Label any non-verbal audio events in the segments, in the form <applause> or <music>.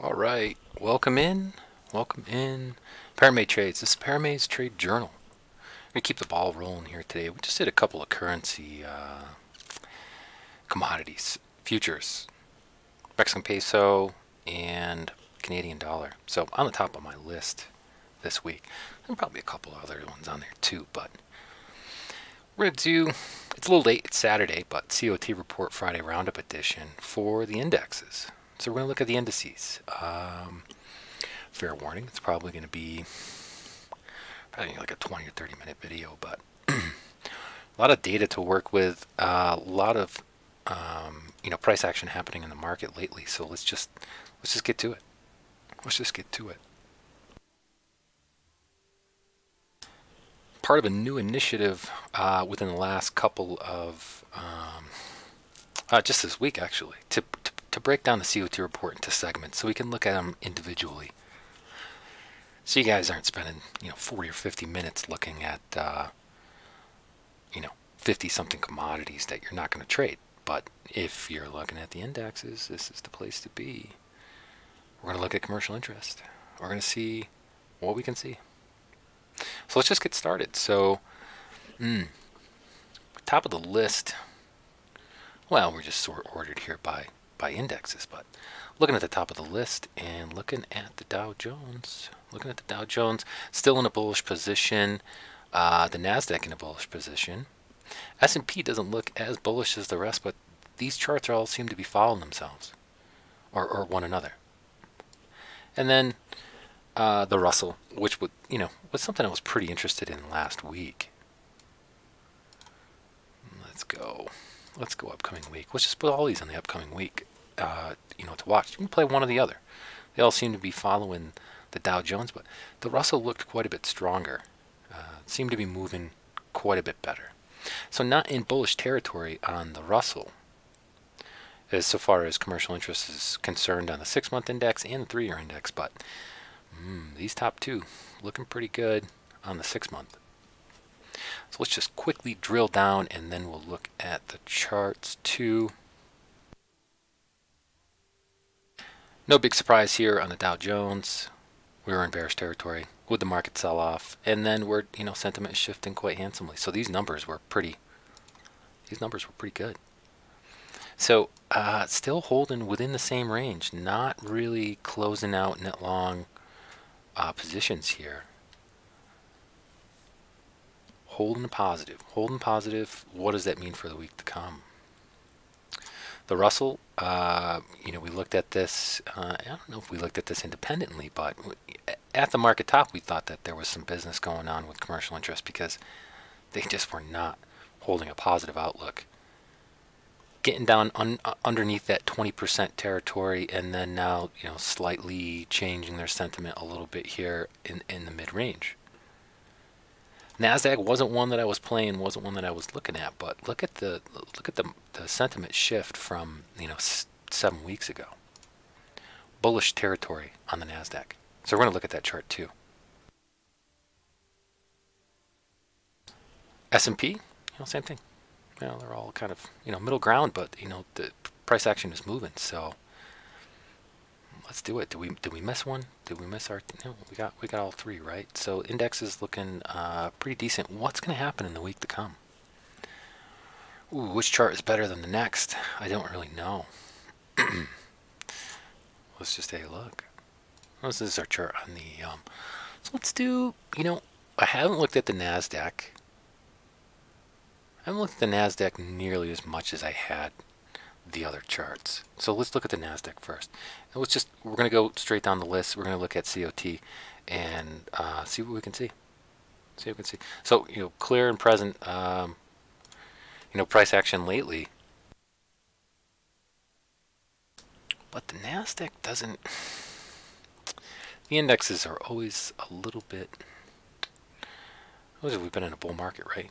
All right, welcome in, welcome in. Paramay Trades. This is Paramay's Trade Journal. We're gonna keep the ball rolling here today. We just did a couple of currency uh, commodities, futures, Mexican peso, and Canadian dollar. So on the top of my list this week, and probably a couple other ones on there too. But we're gonna do. It's a little late. It's Saturday, but COT report Friday roundup edition for the indexes. So we're going to look at the indices. Um, fair warning, it's probably going to be probably like a 20 or 30 minute video, but <clears throat> a lot of data to work with, uh, a lot of um, you know price action happening in the market lately. So let's just let's just get to it. Let's just get to it. Part of a new initiative uh, within the last couple of um, uh, just this week actually to, to break down the COT report into segments so we can look at them individually. So you guys aren't spending, you know, 40 or 50 minutes looking at, uh, you know, 50 something commodities that you're not going to trade. But if you're looking at the indexes, this is the place to be. We're going to look at commercial interest. We're going to see what we can see. So let's just get started. So, mm, top of the list. Well, we're just sort ordered here by by indexes, but looking at the top of the list and looking at the Dow Jones, looking at the Dow Jones, still in a bullish position. Uh, the Nasdaq in a bullish position. S&P doesn't look as bullish as the rest, but these charts all seem to be following themselves, or, or one another. And then uh, the Russell, which would you know was something I was pretty interested in last week. Let's go. Let's go upcoming week. Let's just put all these on the upcoming week uh, you know, to watch. You can play one or the other. They all seem to be following the Dow Jones, but the Russell looked quite a bit stronger. Uh, seemed to be moving quite a bit better. So not in bullish territory on the Russell, as so far as commercial interest is concerned on the six-month index and the three-year index, but mm, these top two looking pretty good on the six-month. So let's just quickly drill down and then we'll look at the charts too. No big surprise here on the Dow Jones. We were in bearish territory with the market sell off, and then we're you know sentiment is shifting quite handsomely. So these numbers were pretty. These numbers were pretty good. So uh, still holding within the same range, not really closing out net long uh, positions here. Holding positive, holding positive. What does that mean for the week to come? The Russell, uh, you know, we looked at this, uh, I don't know if we looked at this independently, but at the market top, we thought that there was some business going on with commercial interest because they just were not holding a positive outlook. Getting down un underneath that 20% territory and then now, you know, slightly changing their sentiment a little bit here in, in the mid-range. Nasdaq wasn't one that I was playing, wasn't one that I was looking at, but look at the look at the, the sentiment shift from you know seven weeks ago. Bullish territory on the Nasdaq. So we're going to look at that chart too. S&P, you know, same thing. Know, they're all kind of you know middle ground, but you know the price action is moving, so let's do it. Did we did we miss one? Did we miss our? No, we got we got all three right. So index is looking uh, pretty decent. What's going to happen in the week to come? Ooh, which chart is better than the next? I don't really know. <clears throat> let's just take a look. this is our chart on the. Um, so let's do. You know, I haven't looked at the Nasdaq. I haven't looked at the Nasdaq nearly as much as I had the other charts. So let's look at the NASDAQ first. And let's just, we're going to go straight down the list. We're going to look at COT and uh, see what we can see. See what we can see. So, you know, clear and present, um, you know, price action lately. But the NASDAQ doesn't, the indexes are always a little bit, we've been in a bull market, right?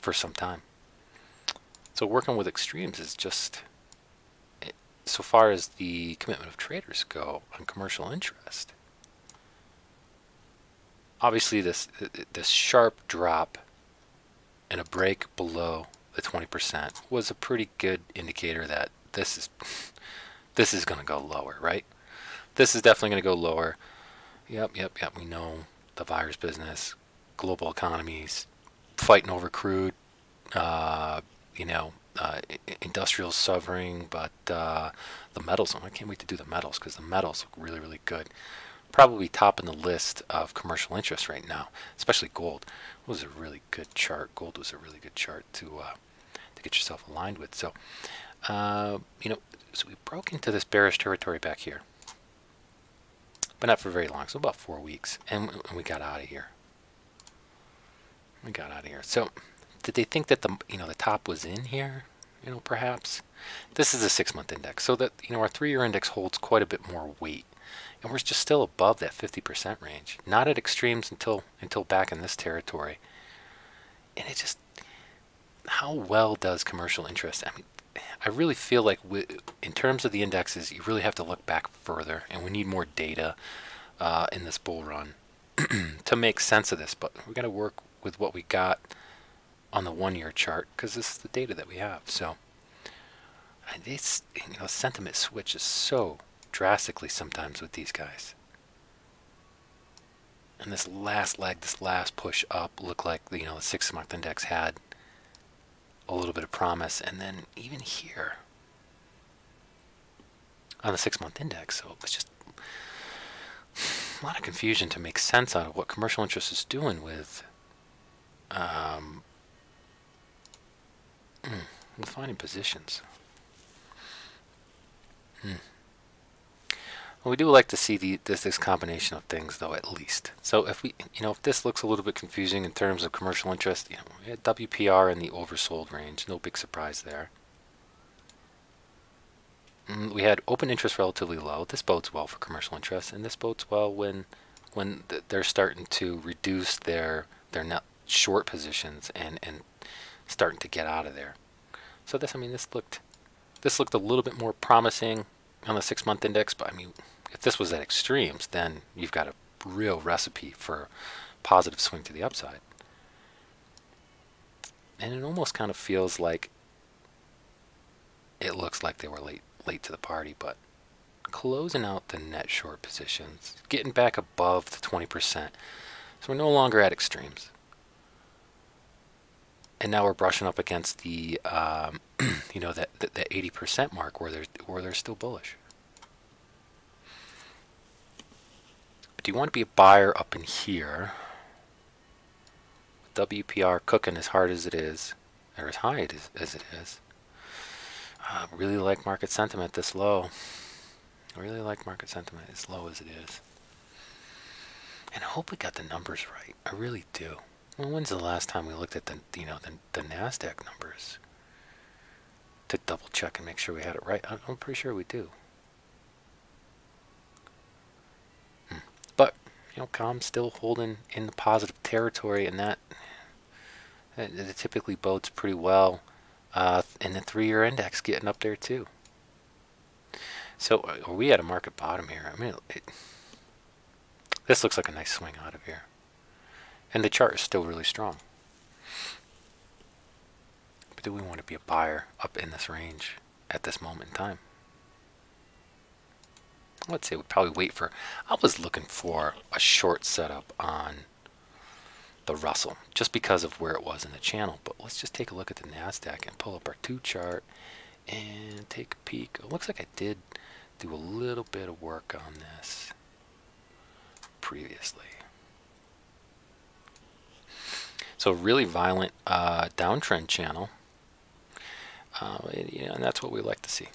For some time. So working with extremes is just, so far as the commitment of traders go on commercial interest. Obviously, this this sharp drop and a break below the 20% was a pretty good indicator that this is this is going to go lower, right? this is definitely going to go lower. Yep, yep, yep. We know the virus business, global economies, fighting over crude, uh, you know, uh, industrial suffering, but uh, the metals. I can't wait to do the metals because the metals look really, really good. Probably top in the list of commercial interest right now, especially gold. It was a really good chart. Gold was a really good chart to uh, to get yourself aligned with. So, uh, you know, so we broke into this bearish territory back here, but not for very long. So about four weeks, and we got out of here. We got out of here. So did they think that the you know the top was in here? You know, perhaps this is a six-month index, so that you know our three-year index holds quite a bit more weight, and we're just still above that 50% range. Not at extremes until until back in this territory. And it just how well does commercial interest? I mean, I really feel like we, in terms of the indexes, you really have to look back further, and we need more data uh, in this bull run <clears throat> to make sense of this. But we got to work with what we got on the one-year chart because this is the data that we have. So this you know sentiment switches so drastically sometimes with these guys. And this last leg, this last push up, looked like you know the six-month index had a little bit of promise, and then even here on the six-month index, so it was just a lot of confusion to make sense out of what commercial interest is doing with um, mm, finding positions. Hmm. Well, we do like to see the, this, this combination of things, though, at least. So if we, you know, if this looks a little bit confusing in terms of commercial interest, you know, we had WPR in the oversold range, no big surprise there. Mm, we had open interest relatively low. This bodes well for commercial interest, and this bodes well when when th they're starting to reduce their their net short positions and and starting to get out of there. So this, I mean, this looked this looked a little bit more promising on the six month index, but I mean, if this was at extremes, then you've got a real recipe for positive swing to the upside. And it almost kind of feels like it looks like they were late late to the party, but closing out the net short positions, getting back above the 20%. So we're no longer at extremes and now we're brushing up against the um, <clears throat> you know that that 80% mark where they're where they're still bullish. But do you want to be a buyer up in here? WPR cooking as hard as it is, or as high as, as it is. I really like market sentiment this low. I really like market sentiment as low as it is. And I hope we got the numbers right. I really do. Well, when's the last time we looked at the you know the, the Nasdaq numbers to double check and make sure we had it right? I'm pretty sure we do. Hmm. But you know, Com's still holding in the positive territory, and that it, typically bodes pretty well. Uh, and the three-year index getting up there too. So are we at a market bottom here? I mean, it, this looks like a nice swing out of here. And the chart is still really strong. But do we want to be a buyer up in this range at this moment in time? Let's say we probably wait for, I was looking for a short setup on the Russell just because of where it was in the channel. But let's just take a look at the NASDAQ and pull up our two chart and take a peek. It looks like I did do a little bit of work on this previously. So really violent uh, downtrend channel. Uh, and that's what we like to see.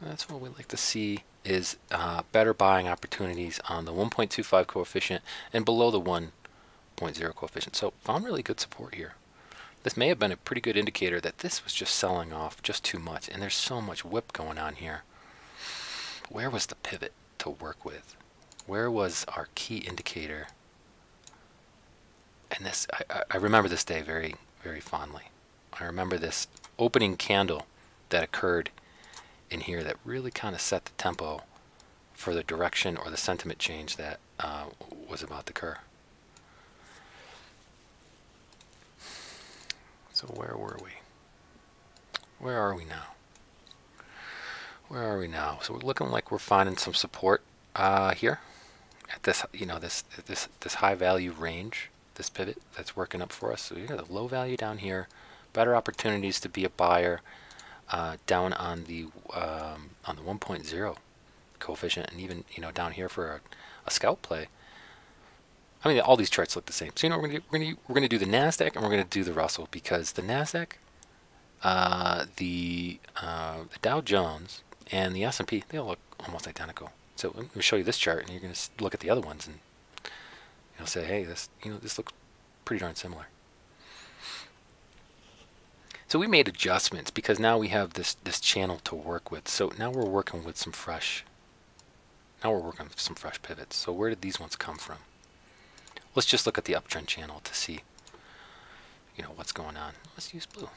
That's what we like to see is uh, better buying opportunities on the 1.25 coefficient and below the 1.0 coefficient. So found really good support here. This may have been a pretty good indicator that this was just selling off just too much. And there's so much whip going on here. Where was the pivot to work with? Where was our key indicator and this I, I remember this day very very fondly. I remember this opening candle that occurred in here that really kind of set the tempo for the direction or the sentiment change that uh, was about to occur. So where were we? Where are we now? where are we now? So we're looking like we're finding some support uh, here at this, you know, this this this high value range, this pivot that's working up for us. So you got a low value down here, better opportunities to be a buyer uh, down on the um, on the 1.0 coefficient, and even you know down here for a, a scalp play. I mean, all these charts look the same. So you know, we're gonna we're gonna we're gonna do the Nasdaq and we're gonna do the Russell because the Nasdaq, uh, the uh, the Dow Jones, and the S&P they all look almost identical. So let me show you this chart, and you're gonna look at the other ones and you know say, hey, this you know this looks pretty darn similar. So we made adjustments because now we have this this channel to work with. So now we're working with some fresh. Now we're working with some fresh pivots. So where did these ones come from? Let's just look at the uptrend channel to see, you know, what's going on. Let's use blue.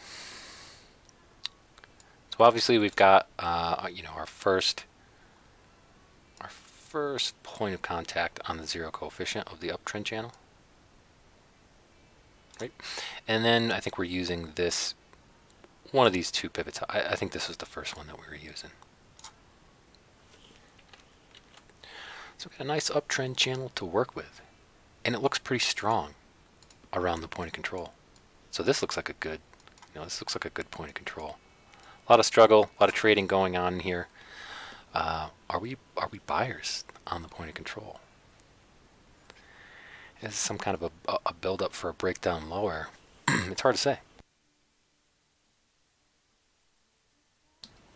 So obviously we've got, uh, you know, our first, first point of contact on the zero coefficient of the uptrend channel. Right, and then I think we're using this, one of these two pivots. I, I think this was the first one that we were using. So we've got a nice uptrend channel to work with and it looks pretty strong around the point of control. So this looks like a good, you know, this looks like a good point of control. A lot of struggle, a lot of trading going on here. Uh, are we are we buyers on the point of control? Is this some kind of a, a build up for a breakdown lower? <clears throat> it's hard to say.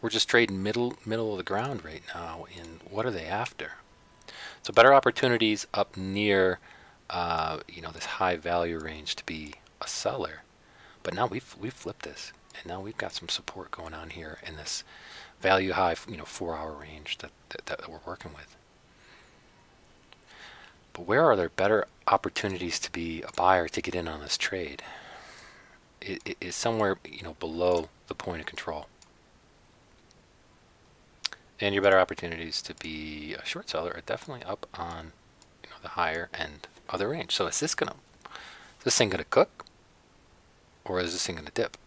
We're just trading middle middle of the ground right now. In what are they after? So better opportunities up near uh, you know, this high value range to be a seller. But now we've we've flipped this, and now we've got some support going on here in this value high, you know, four hour range that, that, that we're working with. But where are there better opportunities to be a buyer to get in on this trade? It, it is somewhere, you know, below the point of control. And your better opportunities to be a short seller are definitely up on, you know, the higher end other range. So is this gonna is this thing gonna cook? Or is this thing gonna dip?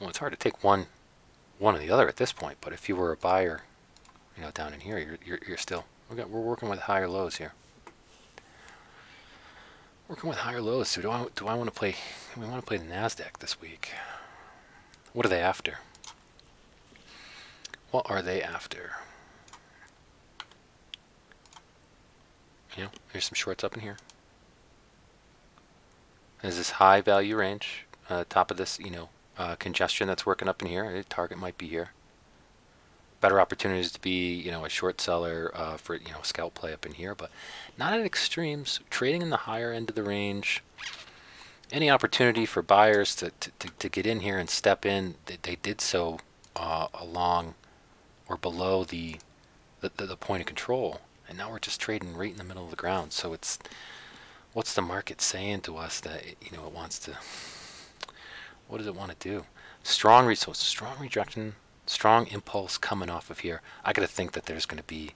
Well it's hard to take one one or the other at this point, but if you were a buyer, you know, down in here, you're you're, you're still we're working with higher lows here. Working with higher lows. So do I do I want to play? We want to play the Nasdaq this week. What are they after? What are they after? You know, there's some shorts up in here. There's this high value range, uh, top of this, you know, uh, congestion that's working up in here. Target might be here. Better opportunities to be, you know, a short seller uh, for, you know, scalp play up in here, but not at extremes. Trading in the higher end of the range. Any opportunity for buyers to, to, to get in here and step in, they, they did so uh, along or below the, the, the point of control and now we're just trading right in the middle of the ground. So it's what's the market saying to us that you know it wants to? What does it want to do? Strong resource, strong rejection, strong impulse coming off of here. I got to think that there's going to be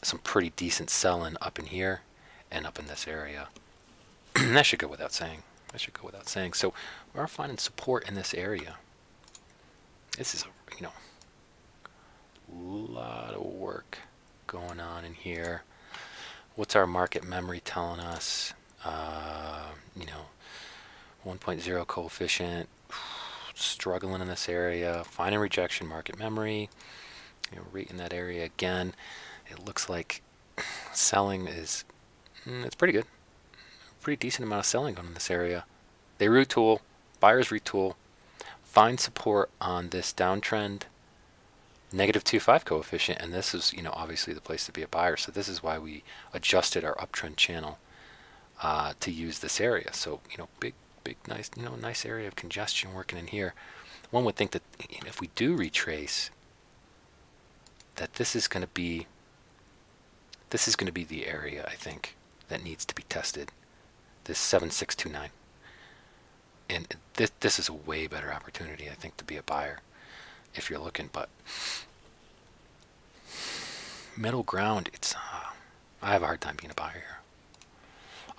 some pretty decent selling up in here and up in this area. <clears throat> that should go without saying. That should go without saying. So we are finding support in this area. This is a you know lot of work going on in here? What's our market memory telling us? Uh, you know, 1.0 coefficient, struggling in this area, finding rejection market memory, you know, right in that area again. It looks like selling is, mm, it's pretty good. Pretty decent amount of selling on in this area. They retool, buyers retool, find support on this downtrend negative 2.5 coefficient and this is you know obviously the place to be a buyer so this is why we adjusted our uptrend channel uh, to use this area so you know big big nice you know nice area of congestion working in here. One would think that if we do retrace that this is going to be this is going to be the area I think that needs to be tested. This 7629 and this, this is a way better opportunity I think to be a buyer if you're looking, but middle ground, it's uh, I have a hard time being a buyer here.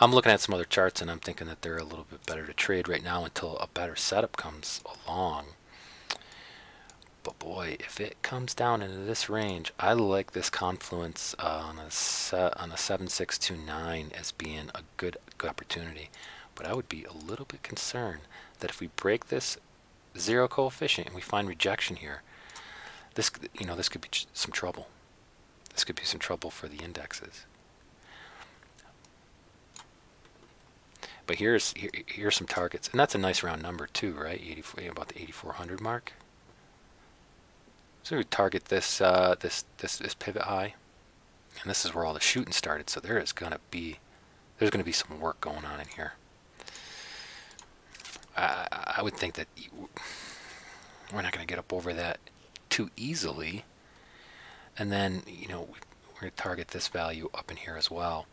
I'm looking at some other charts and I'm thinking that they're a little bit better to trade right now until a better setup comes along. But boy, if it comes down into this range, I like this confluence uh, on a set, on a seven six two nine as being a good, good opportunity. But I would be a little bit concerned that if we break this zero coefficient and we find rejection here, this you know this could be some trouble. This could be some trouble for the indexes. But here's here, here's some targets, and that's a nice round number too, right? 84, about the 8400 mark. So we target this uh, this this this pivot high, and this is where all the shooting started. So there is gonna be there's gonna be some work going on in here. I I would think that we're not gonna get up over that too easily, and then you know we're gonna target this value up in here as well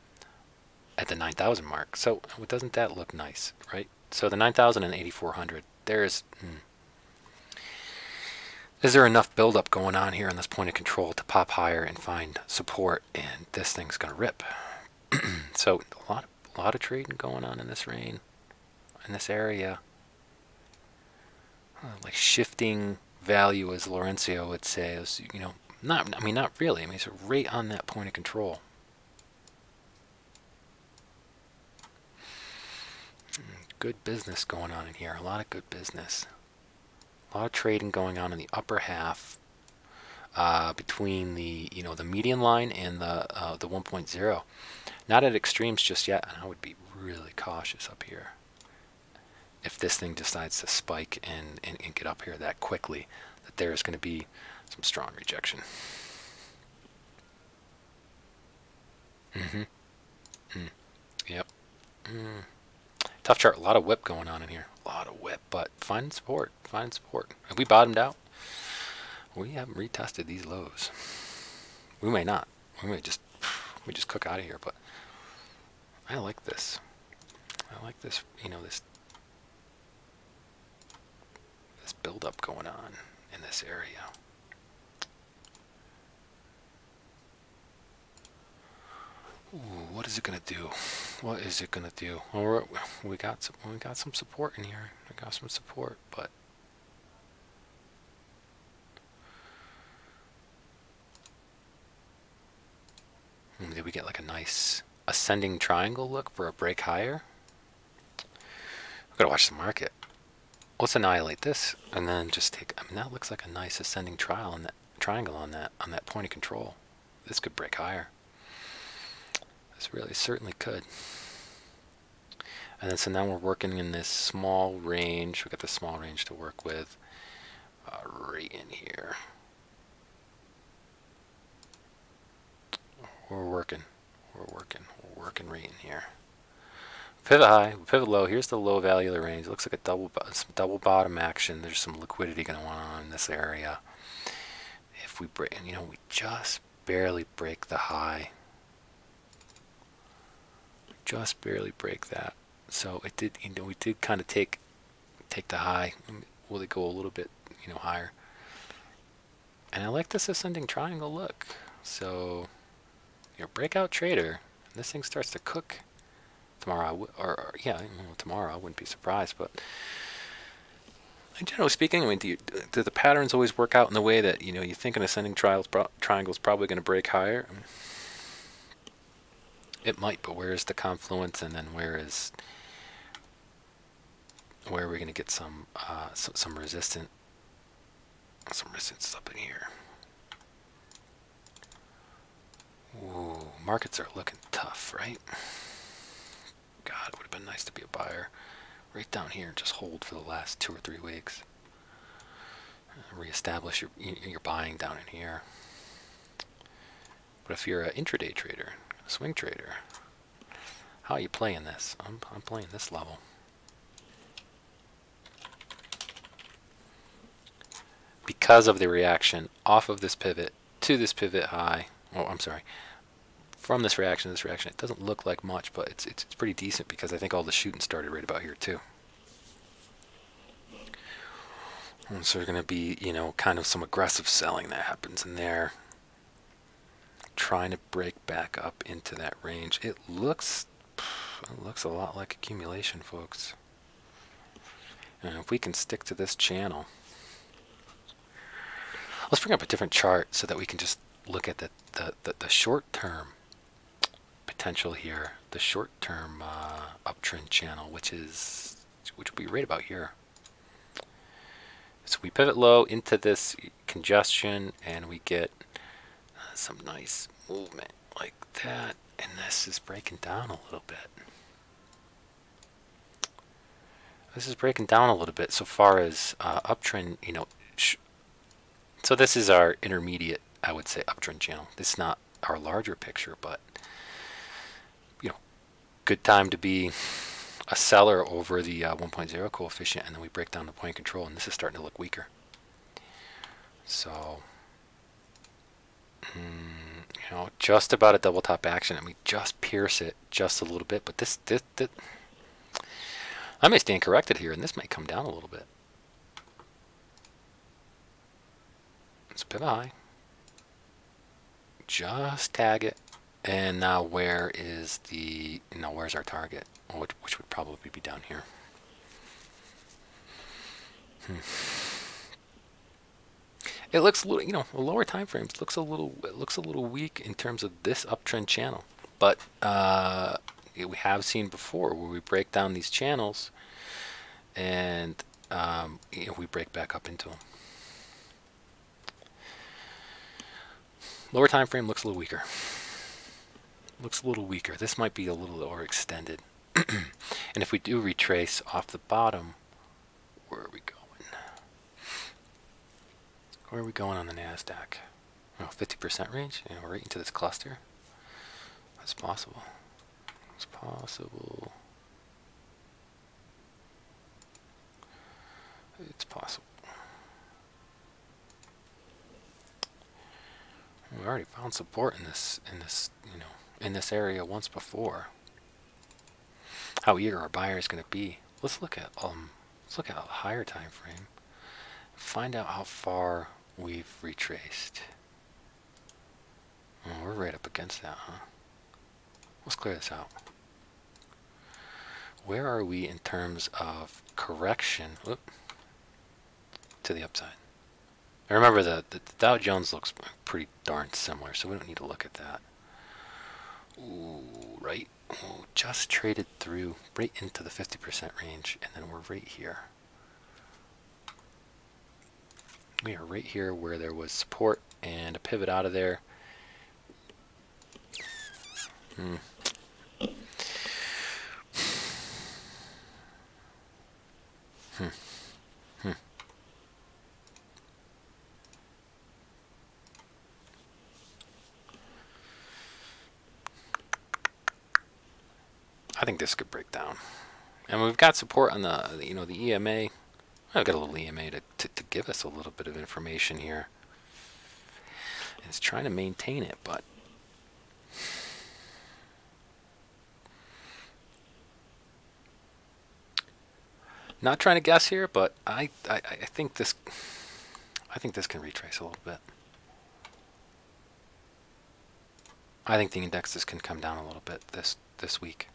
at the 9,000 mark. So doesn't that look nice, right? So the 9,000 and 8,400, there's, hmm. is there enough buildup going on here on this point of control to pop higher and find support and this thing's going to rip. <clears throat> so a lot, a lot of trading going on in this rain, in this area. Like shifting value as Laurencio would say is, you know, not, I mean, not really. I mean, it's right on that point of control. Good business going on in here. A lot of good business. A lot of trading going on in the upper half uh, between the you know the median line and the uh, the 1.0. Not at extremes just yet, and I would be really cautious up here. If this thing decides to spike and, and, and get up here that quickly, that there is going to be some strong rejection. Mm-hmm. Mm. Yep. Mm. Tough chart, a lot of whip going on in here. A lot of whip, but find support, find support. Have we bottomed out? We haven't retested these lows. We may not. We may just <sighs> we just cook out of here, but I like this. I like this, you know, this this build up going on in this area. Ooh, what is it gonna do? What is it gonna do? We got some, we got some support in here. We got some support, but did we get like a nice ascending triangle look for a break higher? We gotta watch the market. Let's annihilate this, and then just take. I mean, that looks like a nice ascending trial on that triangle on that on that point of control. This could break higher. This really certainly could. And then so now we're working in this small range. We've got the small range to work with uh, right in here. We're working. We're working. We're working right in here. Pivot high, pivot low. Here's the low value of the range. It looks like a double, some double bottom action. There's some liquidity going on in this area. If we break, you know, we just barely break the high just barely break that. So it did, you know, we did kind of take take the high. Will it go a little bit, you know, higher? And I like this ascending triangle look. So your breakout trader, this thing starts to cook tomorrow, or, or yeah, well, tomorrow I wouldn't be surprised, but generally speaking, I mean, do, you, do, the patterns always work out in the way that you know you think an ascending triangle is probably going to break higher? I mean, it might, but where is the confluence, and then where is where are we going to get some uh, some, resistance some resistance up in here? Ooh, markets are looking tough, right? God, it would have been nice to be a buyer right down here and just hold for the last two or three weeks. Reestablish your your buying down in here. But if you're an intraday trader, Swing trader. How are you playing this? I'm, I'm playing this level. Because of the reaction off of this pivot to this pivot high, oh, I'm sorry, from this reaction to this reaction, it doesn't look like much, but it's, it's, it's pretty decent because I think all the shooting started right about here too. And so there's going to be, you know, kind of some aggressive selling that happens in there trying to break back up into that range. It looks it looks a lot like accumulation, folks. And if we can stick to this channel, let's bring up a different chart so that we can just look at the, the, the, the short-term potential here, the short-term uh, uptrend channel, which is which will be right about here. So we pivot low into this congestion and we get some nice movement like that and this is breaking down a little bit. This is breaking down a little bit so far as uh, uptrend, you know, so this is our intermediate, I would say, uptrend channel. This is not our larger picture, but, you know, good time to be a seller over the uh, 1.0 coefficient, and then we break down the point control, and this is starting to look weaker. So, mm, you know, just about a double top action, and we just pierce it just a little bit, but this, this, this I may stand corrected here, and this may come down a little bit. It's a bit high. Just tag it. And now where is the, now where's our target? Which, which would probably be down here. Hmm. It looks a little, you know, lower time frames looks a little, it looks a little weak in terms of this uptrend channel. But uh, we have seen before where we break down these channels and um, you know, we break back up into them. Lower time frame looks a little weaker. Looks a little weaker. This might be a little overextended. <clears throat> and if we do retrace off the bottom, where are we going? Where are we going on the NASDAQ? Oh, 50% range? You know, right into this cluster? That's possible. It's possible. It's possible. We already found support in this in this you know in this area once before. How eager our buyer is going to be. Let's look at um let's look at a higher time frame. Find out how far we've retraced. Oh, we're right up against that, huh? Let's clear this out. Where are we in terms of correction to the upside? I remember the, the Dow Jones looks pretty darn similar, so we don't need to look at that. Ooh, right. Just traded through right into the 50% range, and then we're right here. We are right here where there was support and a pivot out of there. Hmm. Hmm. Hmm. I think this could break down. And we've got support on the, you know, the EMA. I've got a little EMA to, to, to give us a little bit of information here. it's trying to maintain it, but not trying to guess here, but I, I, I think this I think this can retrace a little bit. I think the indexes can come down a little bit this this week.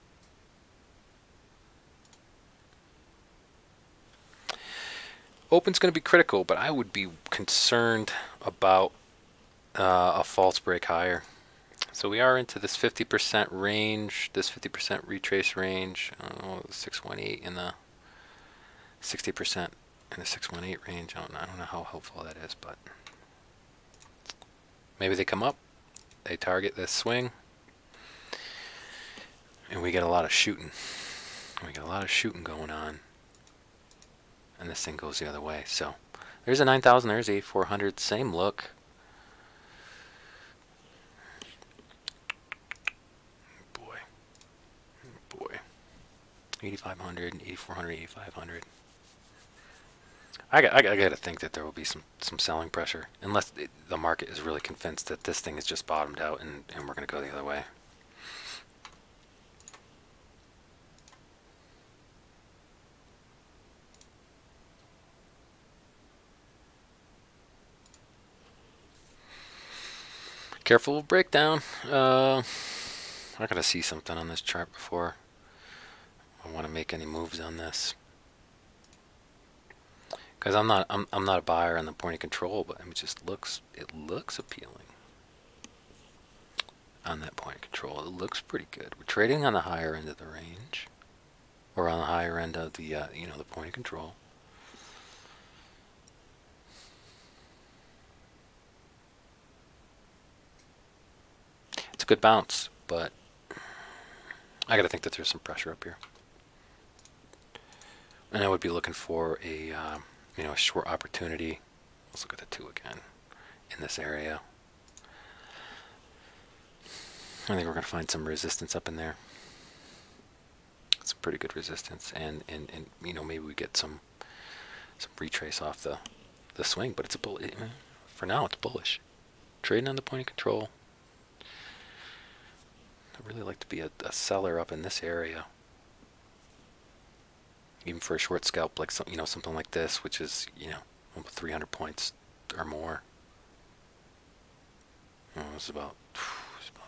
Open's going to be critical, but I would be concerned about uh, a false break higher. So we are into this 50% range, this 50% retrace range, oh, 618 in the 60% in the 618 range. I don't, know, I don't know how helpful that is, but maybe they come up, they target this swing, and we get a lot of shooting. We get a lot of shooting going on and this thing goes the other way. So there's a 9000, there's a 400, same look. Boy, boy, 8500, 8400, 8500. I got, I got to think that there will be some, some selling pressure, unless it, the market is really convinced that this thing is just bottomed out and, and we're going to go the other way. Careful breakdown. Uh, I gotta see something on this chart before I want to make any moves on this. Because I'm not I'm, I'm not a buyer on the point of control, but it just looks it looks appealing on that point of control. It looks pretty good. We're trading on the higher end of the range, or on the higher end of the uh, you know the point of control. It's a good bounce, but I got to think that there's some pressure up here. And I would be looking for a, uh, you know, a short opportunity. Let's look at the two again in this area. I think we're going to find some resistance up in there. It's a pretty good resistance, and, and, and you know maybe we get some some retrace off the the swing, but it's a bull. For now, it's bullish. Trading on the point of control. I really like to be a, a seller up in this area. Even for a short scalp like some, you know something like this which is you know 300 points or more. Oh, it's about it's about,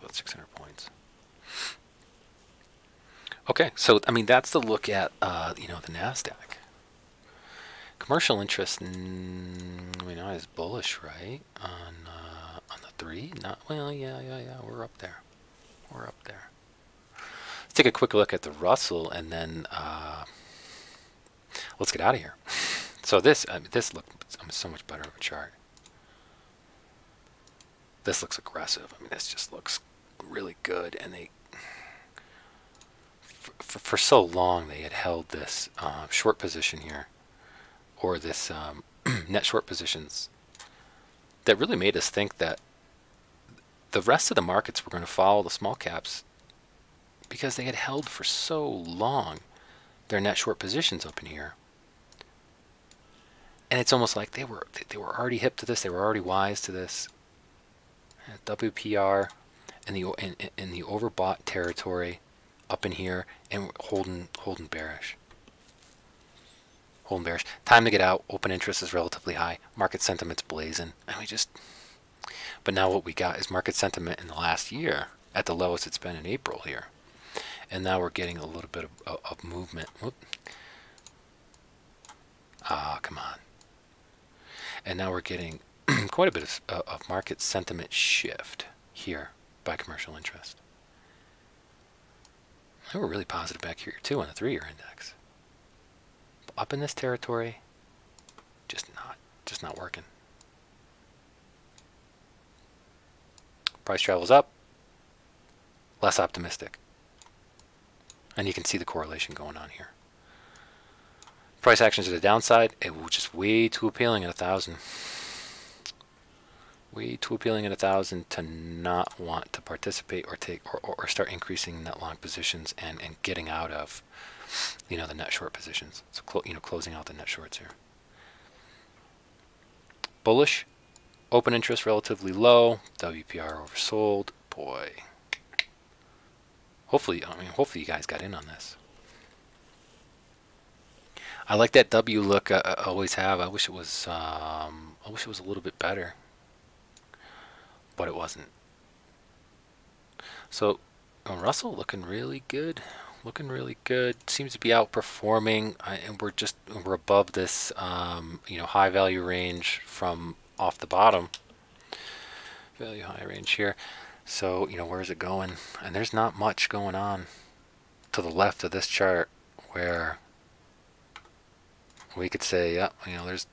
about 600 points. Okay so I mean that's the look at uh, you know the Nasdaq. Commercial interest I mean not as bullish right on uh, on the three not well yeah yeah yeah we're up there we're up there Let's take a quick look at the Russell and then uh, let's get out of here. So this, I mean, this looks so much better of a chart. This looks aggressive. I mean, this just looks really good. And they, for, for so long, they had held this uh, short position here, or this um, <clears throat> net short positions, that really made us think that the rest of the markets were going to follow the small caps because they had held for so long their net short positions up in here. And it's almost like they were they were already hip to this. They were already wise to this. WPR in the in, in the overbought territory up in here and holding holding bearish. Holding bearish. Time to get out. Open interest is relatively high. Market sentiment's blazing. And we just but now what we got is market sentiment in the last year at the lowest it's been in April here and now we're getting a little bit of, of movement. Whoop. Ah, come on. And now we're getting <clears throat> quite a bit of, of market sentiment shift here by commercial interest. We're really positive back here too on the three-year index. Up in this territory, just not, just not working. Price travels up, less optimistic. And you can see the correlation going on here. Price action to the downside, it was just way too appealing at a thousand. Way too appealing at a thousand to not want to participate or take or, or start increasing net long positions and, and getting out of you know the net short positions. So you know closing out the net shorts here. Bullish, open interest relatively low, WPR oversold. Boy, Hopefully, I mean, hopefully you guys got in on this. I like that W look I, I always have. I wish it was, um, I wish it was a little bit better, but it wasn't. So, uh, Russell looking really good, looking really good. Seems to be outperforming, and we're just we're above this, um, you know, high value range from off the bottom. Value high range here. So, you know, where's it going? And there's not much going on to the left of this chart where we could say, yeah, you know, there's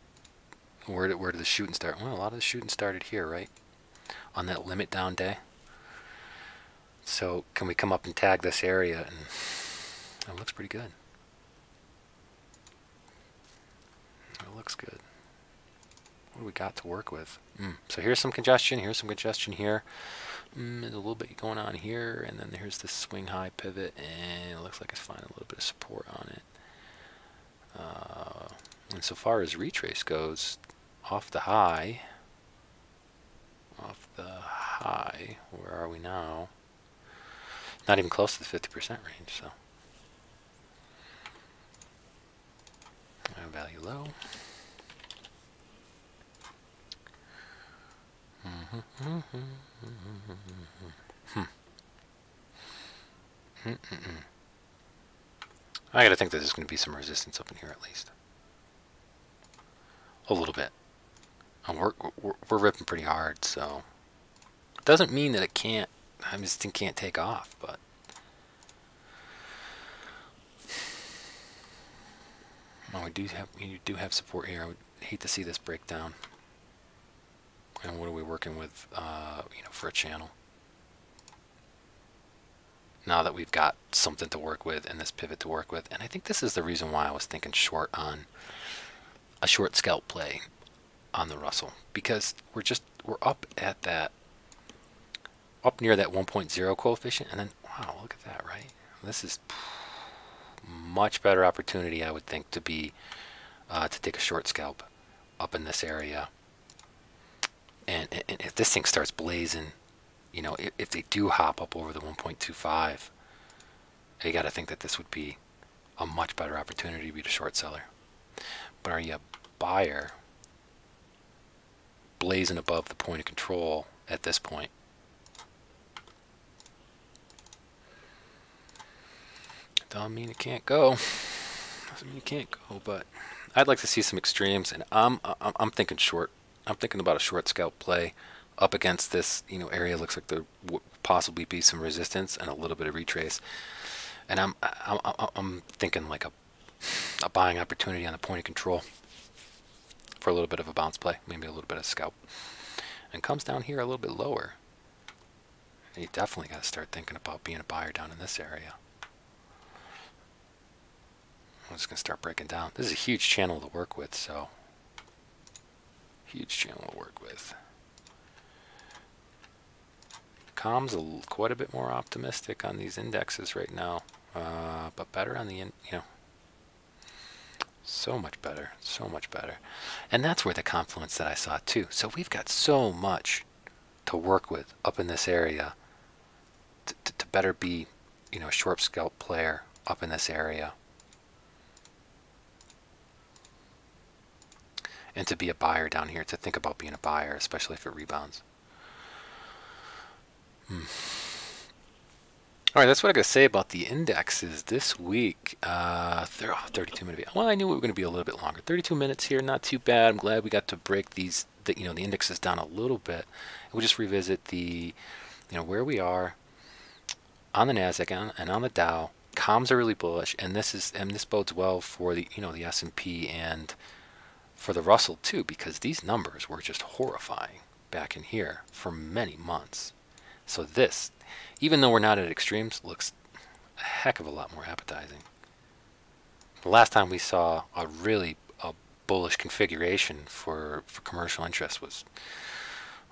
where did, where did the shooting start? Well, a lot of the shooting started here, right? On that limit down day. So can we come up and tag this area? And it looks pretty good. It looks good. What do we got to work with? Mm. So here's some congestion. Here's some congestion here. Mm, there's a little bit going on here, and then here's this swing high pivot, and it looks like it's finding a little bit of support on it. Uh, and so far as retrace goes, off the high, off the high, where are we now? Not even close to the 50% range, so. Value low. Hmm. I gotta think that there's to be some resistance up in here at least. a little bit. And we're, we're, we're ripping pretty hard, so it doesn't mean that it can't. I just think can't take off, but well, we do have we do have support here. I would hate to see this break down. And what are we working with, uh, you know, for a channel? Now that we've got something to work with and this pivot to work with, and I think this is the reason why I was thinking short on a short scalp play on the Russell because we're just we're up at that up near that 1.0 coefficient and then wow look at that right this is much better opportunity I would think to be uh, to take a short scalp up in this area and, and if this thing starts blazing you know if, if they do hop up over the 1.25 you got to think that this would be a much better opportunity to be the short seller but are you a buyer blazing above the point of control at this point? Doesn't mean it can't go. Doesn't mean you can't go, but I'd like to see some extremes, and I'm I'm, I'm thinking short. I'm thinking about a short scalp play up against this you know area. Looks like there would possibly be some resistance and a little bit of retrace, and I'm I'm I'm thinking like a a buying opportunity on the point of control for a little bit of a bounce play, maybe a little bit of scalp. And comes down here a little bit lower. And you definitely got to start thinking about being a buyer down in this area. I'm just going to start breaking down. This is a huge channel to work with, so huge channel to work with. Com's a, quite a bit more optimistic on these indexes right now, uh, but better on the in, you know so much better, so much better. And that's where the confluence that I saw too. So we've got so much to work with up in this area to, to, to better be, you know, a short scalp player up in this area. And to be a buyer down here, to think about being a buyer, especially if it rebounds. Hmm. All right, that's what I got to say about the indexes this week. Uh, 32 minute. Well, I knew we were going to be a little bit longer. 32 minutes here, not too bad. I'm glad we got to break these, the, you know, the indexes down a little bit. We'll just revisit the, you know, where we are on the Nasdaq and, and on the Dow. Comms are really bullish, and this is and this bodes well for the, you know, the S&P and for the Russell too, because these numbers were just horrifying back in here for many months. So this even though we're not at extremes, looks a heck of a lot more appetizing. The last time we saw a really a bullish configuration for, for commercial interest was,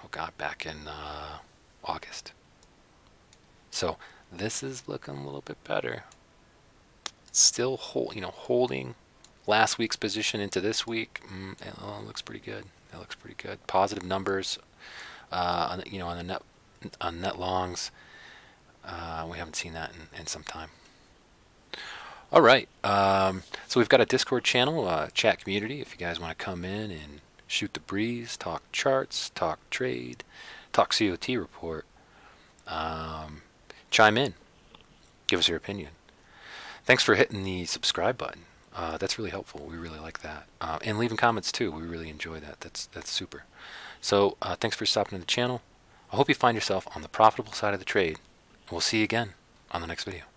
oh god, back in uh, August. So this is looking a little bit better. Still hold, you know, holding last week's position into this week. Mm, it looks pretty good. It looks pretty good. Positive numbers, uh, on you know, on the net on net longs. Uh, we haven't seen that in, in some time. All right. Um, so we've got a Discord channel, uh, chat community. If you guys want to come in and shoot the breeze, talk charts, talk trade, talk COT report, um, chime in, give us your opinion. Thanks for hitting the subscribe button. Uh, that's really helpful. We really like that, uh, and leaving comments too. We really enjoy that. That's that's super. So uh, thanks for stopping in the channel. I hope you find yourself on the profitable side of the trade. We'll see you again on the next video.